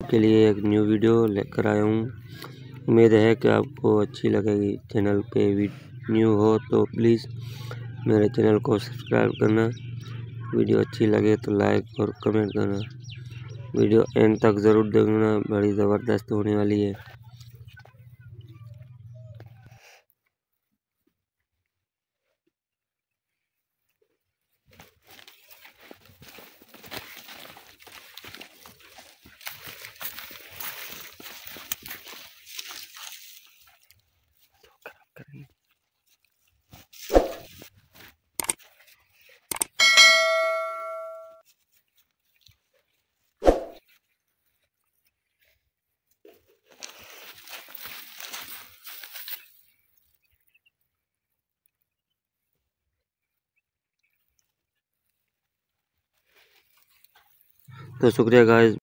के लिए एक न्यू वीडियो लेकर आया हूँ। उम्मीद है कि आपको अच्छी लगेगी। चैनल पे न्यू हो तो प्लीज़ मेरे चैनल को सब्सक्राइब करना। वीडियो अच्छी लगे तो लाइक और कमेंट करना। वीडियो एंड तक ज़रूर देखना। बड़ी ज़बरदस्त होने वाली है। तो शुक्रिया गाइस